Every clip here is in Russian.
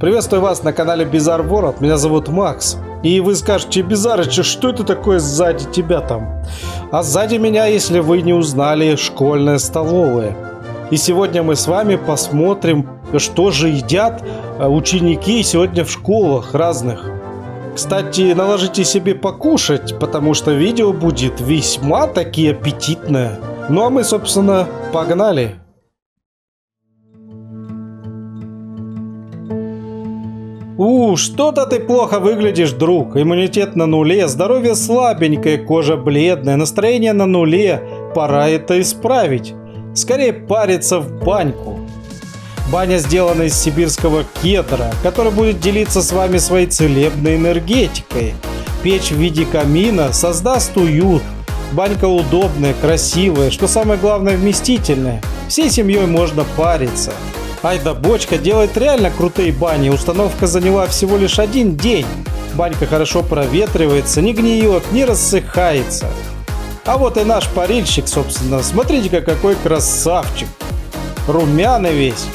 Приветствую вас на канале Bizarre World, меня зовут Макс. И вы скажете, Бизарыч, что это такое сзади тебя там? А сзади меня, если вы не узнали, школьная столовая. И сегодня мы с вами посмотрим, что же едят э, ученики сегодня в школах разных. Кстати, наложите себе покушать, потому что видео будет весьма таки аппетитное. Ну а мы, собственно, погнали. У, что-то ты плохо выглядишь, друг. Иммунитет на нуле, здоровье слабенькое, кожа бледная, настроение на нуле. Пора это исправить. Скорее париться в баньку. Баня сделана из сибирского кедра, который будет делиться с вами своей целебной энергетикой. Печь в виде камина создаст уют. Банька удобная, красивая, что самое главное вместительная. Всей семьей можно париться. Айда Бочка делает реально крутые бани. Установка заняла всего лишь один день. Банька хорошо проветривается, не гниет, не рассыхается. А вот и наш парильщик, собственно. Смотрите-ка, какой красавчик. Румяный весь.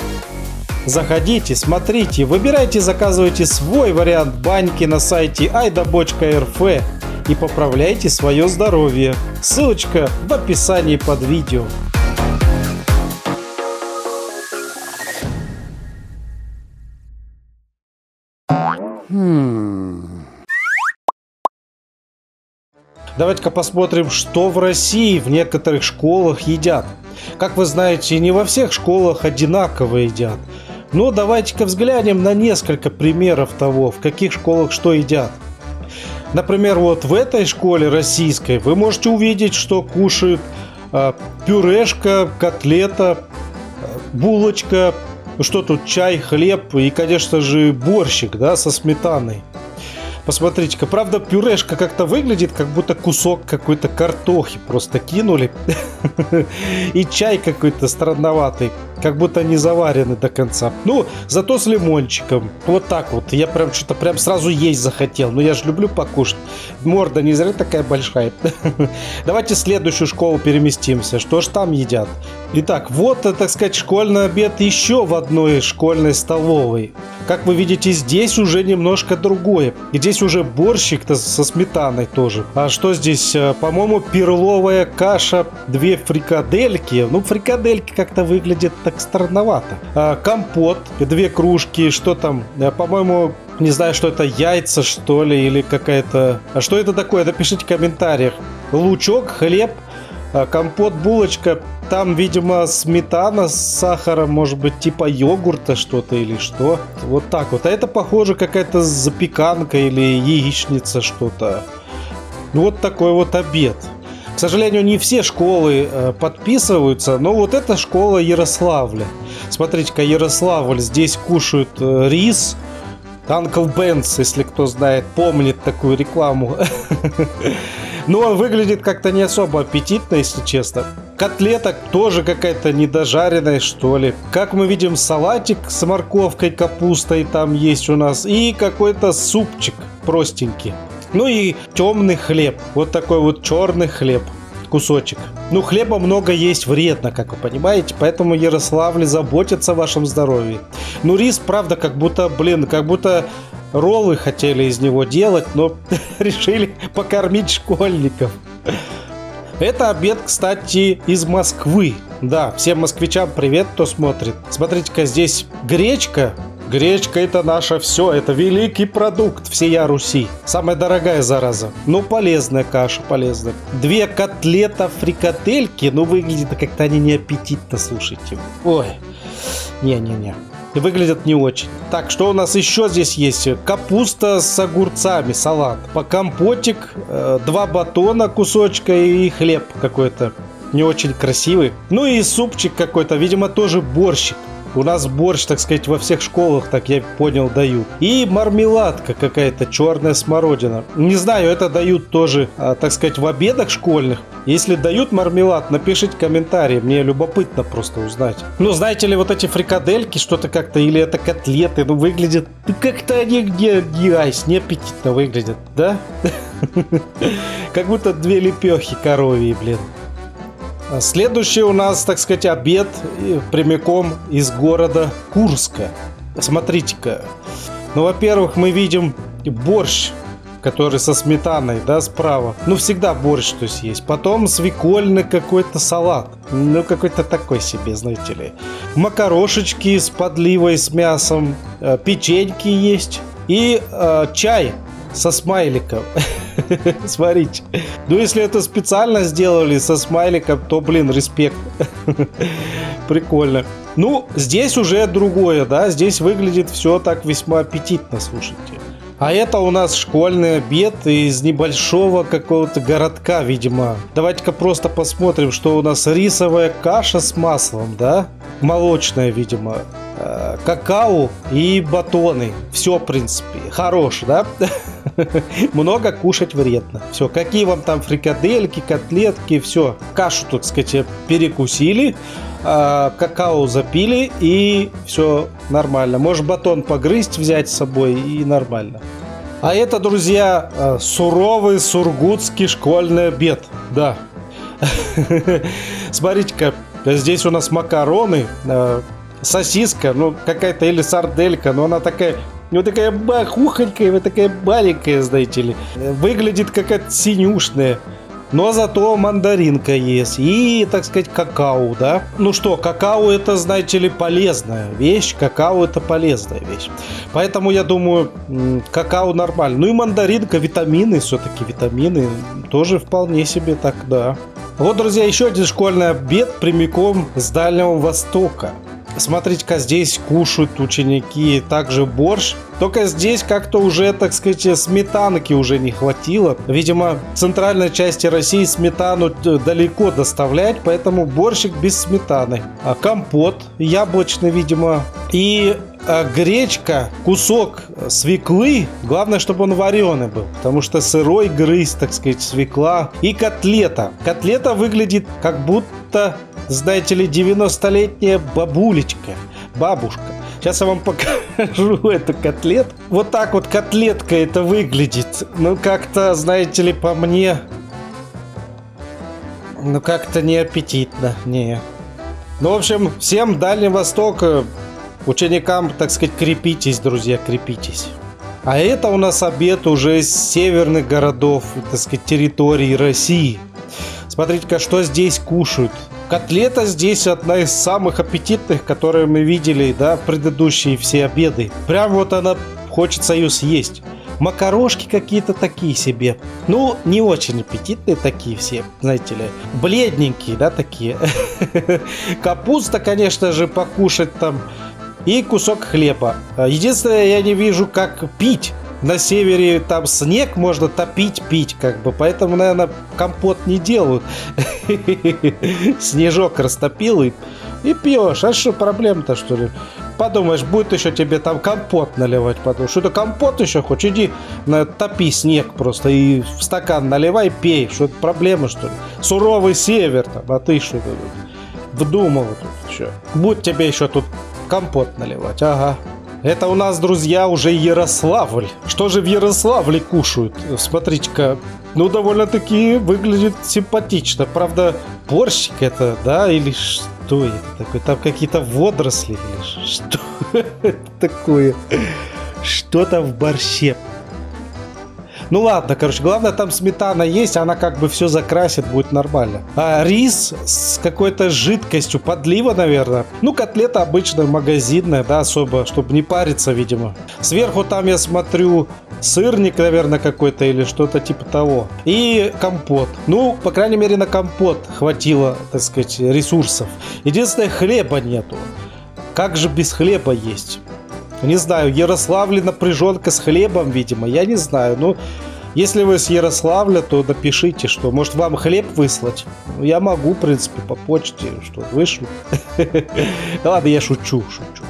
Заходите, смотрите, выбирайте, заказывайте свой вариант баньки на сайте айдабочка.рф и поправляйте свое здоровье. Ссылочка в описании под видео. Давайте-ка посмотрим, что в России в некоторых школах едят. Как вы знаете, не во всех школах одинаково едят. Но давайте-ка взглянем на несколько примеров того, в каких школах что едят. Например, вот в этой школе российской вы можете увидеть, что кушают э, пюрешка, котлета, булочка, ну что тут, чай, хлеб и, конечно же, борщик, да, со сметаной. Посмотрите-ка, правда, пюрешка как-то выглядит, как будто кусок какой-то картохи просто кинули. И чай какой-то странноватый, как будто не заварены до конца. Ну, зато с лимончиком. Вот так вот. Я прям что-то прям сразу есть захотел. Но я же люблю покушать. Морда не зря такая большая. Давайте в следующую школу переместимся. Что ж там едят? Итак, вот, так сказать, школьный обед еще в одной школьной столовой. Как вы видите, здесь уже немножко другое. Здесь уже борщик-то со сметаной тоже. А что здесь? Э, по-моему, перловая каша, две фрикадельки. Ну, фрикадельки как-то выглядят так странновато. А, компот, две кружки, что там? Э, по-моему, не знаю, что это яйца, что ли, или какая-то... А что это такое? Напишите в комментариях. Лучок, хлеб, а, компот, булочка, там, видимо, сметана с сахаром, может быть, типа йогурта что-то или что. Вот так вот. А это, похоже, какая-то запеканка или яичница что-то. Ну, вот такой вот обед. К сожалению, не все школы э, подписываются, но вот эта школа Ярославля. Смотрите-ка, Ярославль, здесь кушают э, рис, Uncle Ben's, если кто знает, помнит такую рекламу. Но он выглядит как-то не особо аппетитно, если честно. Котлеток тоже какая-то недожаренная, что ли. Как мы видим, салатик с морковкой, капустой там есть у нас. И какой-то супчик простенький. Ну и темный хлеб. Вот такой вот черный хлеб кусочек. Ну, хлеба много есть вредно, как вы понимаете, поэтому Ярославль заботится о вашем здоровье. Ну, рис, правда, как будто, блин, как будто роллы хотели из него делать, но решили покормить школьников. Это обед, кстати, из Москвы. Да, всем москвичам привет, кто смотрит. Смотрите-ка, здесь гречка. Гречка это наше все, это великий продукт всея Руси. Самая дорогая зараза. Ну, полезная каша, полезная. Две котлета фрикадельки, ну, выглядит как-то они не аппетитно, слушайте. Ой, не-не-не выглядят не очень. Так, что у нас еще здесь есть? Капуста с огурцами, салат. По компотик, э, два батона, кусочка и хлеб какой-то. Не очень красивый. Ну и супчик какой-то, видимо, тоже борщик. У нас борщ, так сказать, во всех школах, так я понял, дают. И мармеладка какая-то, черная смородина. Не знаю, это дают тоже, а, так сказать, в обедах школьных. Если дают мармелад, напишите комментарий, мне любопытно просто узнать. Ну, знаете ли, вот эти фрикадельки, что-то как-то, или это котлеты, ну, выглядят, как-то они не, не айс, выглядят, да? Как будто две лепехи коровьи, блин. А следующий у нас, так сказать, обед прямиком из города Курска. Смотрите-ка. Ну, во-первых, мы видим борщ который со сметаной, да, справа. Ну, всегда борщ, то есть есть. Потом свекольный какой-то салат. Ну, какой-то такой себе, знаете ли. Макарошечки с подливой, с мясом. Э, печеньки есть. И э, чай со смайликом. Смотрите. Ну, если это специально сделали со смайликом, то, блин, респект. Прикольно. Ну, здесь уже другое, да, здесь выглядит все так весьма аппетитно, слушайте. А это у нас школьный обед из небольшого какого-то городка, видимо. Давайте-ка просто посмотрим, что у нас рисовая каша с маслом, да? Молочная, видимо. Э, какао и батоны. Все, в принципе. Хорош, да? Много кушать вредно. Все, какие вам там фрикадельки, котлетки, все. Кашу, так сказать, перекусили э, какао запили и все нормально. Может батон погрызть, взять с собой и нормально. А это, друзья, э, суровый сургутский школьный обед. Да. Смотрите-ка, здесь у нас макароны, сосиска, ну какая-то или сарделька, но она такая ну такая бахухонькая, вот такая маленькая, знаете ли. Выглядит какая-то синюшная. Но зато мандаринка есть и, так сказать, какао, да? Ну что, какао это, знаете ли, полезная вещь. Какао это полезная вещь. Поэтому я думаю, какао нормально. Ну и мандаринка, витамины, все-таки витамины тоже вполне себе так, да. Вот, друзья, еще один школьный обед прямиком с Дальнего Востока. Смотрите-ка, здесь кушают ученики также борщ. Только здесь как-то уже, так сказать, сметанки уже не хватило. Видимо, в центральной части России сметану далеко доставлять, поэтому борщик без сметаны. А компот яблочный, видимо. И а, гречка, кусок свеклы, главное, чтобы он вареный был, потому что сырой грызть, так сказать, свекла. И котлета. Котлета выглядит как будто знаете ли, 90-летняя бабулечка, бабушка. Сейчас я вам покажу эту котлету. Вот так вот котлетка это выглядит. Ну, как-то, знаете ли, по мне... Ну, как-то не аппетитно, не. Ну, в общем, всем Дальнего Востока, ученикам, так сказать, крепитесь, друзья, крепитесь. А это у нас обед уже из северных городов, так сказать, территории России. Смотрите-ка, что здесь кушают. Котлета здесь одна из самых аппетитных, которые мы видели, да, предыдущие все обеды. Прям вот она, хочется ее съесть. Макарошки какие-то такие себе. Ну, не очень аппетитные такие все, знаете ли. Бледненькие, да, такие. Капуста, конечно же, покушать там. И кусок хлеба. Единственное, я не вижу, как пить на севере там снег можно топить, пить, как бы, поэтому, наверное, компот не делают. Снежок растопил и, и пьешь. А что проблема-то, что ли? Подумаешь, будет еще тебе там компот наливать, потому что это компот еще хочешь, иди на, топи снег просто и в стакан наливай, пей. Что это проблема, что ли? Суровый север там, а ты что тут вдумал тут еще. Будет тебе еще тут компот наливать, ага. Это у нас, друзья, уже Ярославль. Что же в Ярославле кушают? Смотрите-ка, ну, довольно-таки выглядит симпатично. Правда, борщик это, да, или что это такое? Там какие-то водоросли или что это такое? Что там в борще? Ну ладно, короче, главное там сметана есть, она как бы все закрасит, будет нормально. А рис с какой-то жидкостью, подлива, наверное. Ну, котлета обычная, магазинная, да, особо, чтобы не париться, видимо. Сверху там я смотрю сырник, наверное, какой-то или что-то типа того. И компот. Ну, по крайней мере, на компот хватило, так сказать, ресурсов. Единственное, хлеба нету. Как же без хлеба есть? Не знаю, Ярославле напряженка с хлебом, видимо, я не знаю. Ну, если вы с Ярославля, то напишите, что может вам хлеб выслать. Я могу, в принципе, по почте, что вышлю. Ладно, я шучу, шучу.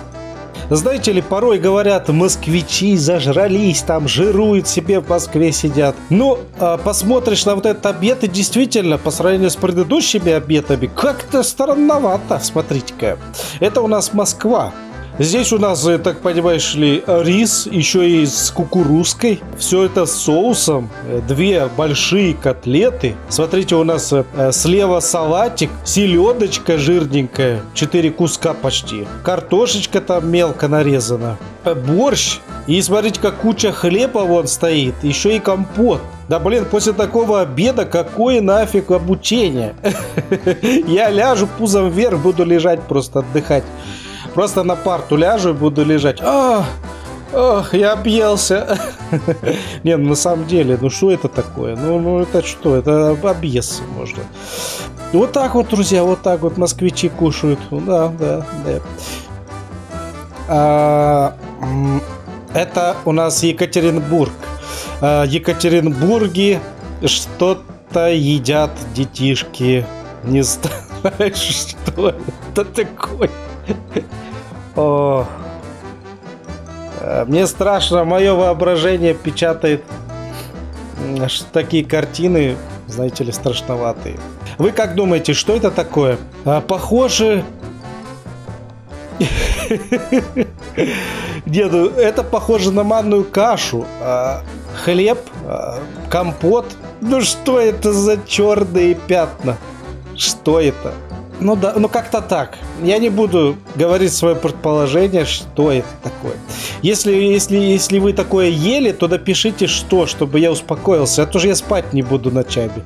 Знаете ли, порой говорят, москвичи зажрались, там жируют себе в Москве сидят. Ну, а посмотришь на вот этот обед, и действительно, по сравнению с предыдущими обедами, как-то странновато, смотрите-ка. Это у нас Москва. Здесь у нас, э, так понимаешь ли, рис, еще и с кукурузкой. Все это с соусом. Э, две большие котлеты. Смотрите, у нас э, слева салатик, селедочка жирненькая, четыре куска почти. Картошечка там мелко нарезана. Борщ. И смотрите, как куча хлеба вон стоит. Еще и компот. Да блин, после такого обеда какое нафиг обучение? Я ляжу пузом вверх, буду лежать просто отдыхать. Просто на парту ляжу и буду лежать. Ах, ах, я объелся. Не, ну на самом деле, ну что это такое? Ну, ну это что? Это объесться можно. Вот так вот, друзья, вот так вот москвичи кушают. Да, да, да. А, это у нас Екатеринбург. А, Екатеринбурге что-то едят детишки. Не знаешь, что это такое? О, мне страшно, мое воображение печатает такие картины, знаете ли, страшноватые. Вы как думаете, что это такое? А, похоже... Деду, это похоже на манную кашу. А, хлеб, а, компот. Ну что это за черные пятна? Что это? Ну да, ну как-то так. Я не буду говорить свое предположение, что это такое. Если, если, если вы такое ели, то напишите что, чтобы я успокоился. А то же я спать не буду ночами.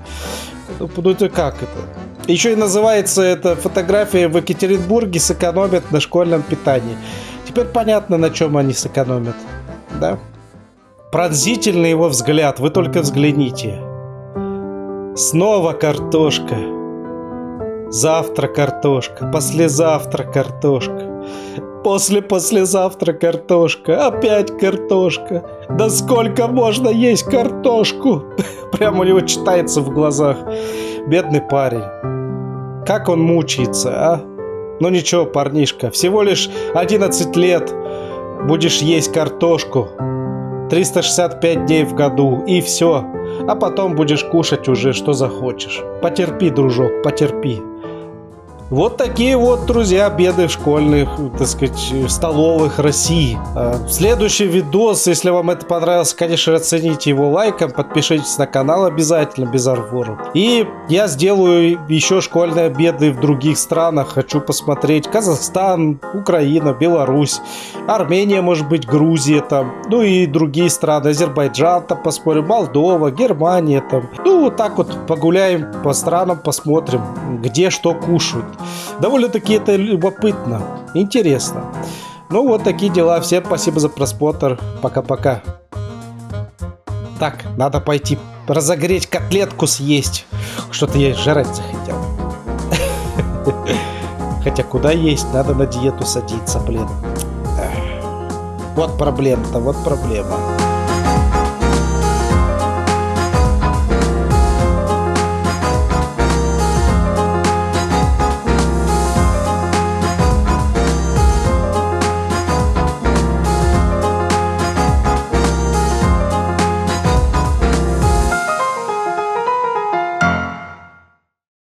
Ну, ну это как это? Еще и называется эта фотография в Екатеринбурге сэкономят на школьном питании. Теперь понятно, на чем они сэкономят. Да? Пронзительный его взгляд, вы только взгляните. Снова картошка. Завтра картошка, послезавтра картошка. После-послезавтра картошка, опять картошка. Да сколько можно есть картошку? Прямо у него читается в глазах. Бедный парень. Как он мучается, а? Ну ничего, парнишка, всего лишь 11 лет будешь есть картошку. 365 дней в году и все. А потом будешь кушать уже что захочешь. Потерпи, дружок, потерпи. Вот такие вот, друзья, беды в школьных, так сказать, столовых России. А, следующий видос, если вам это понравилось, конечно, оцените его лайком, подпишитесь на канал обязательно, без арворов. И я сделаю еще школьные обеды в других странах. Хочу посмотреть Казахстан, Украина, Беларусь, Армения, может быть, Грузия там, ну и другие страны, Азербайджан там посмотрим, Молдова, Германия там. Ну, вот так вот погуляем по странам, посмотрим, где что кушают. Довольно-таки это любопытно, интересно. Ну вот такие дела. Всем спасибо за просмотр. Пока-пока. Так, надо пойти разогреть котлетку съесть. Что-то я жрать захотел. Хотя куда есть, надо на диету садиться, блин. Вот проблема-то, вот проблема.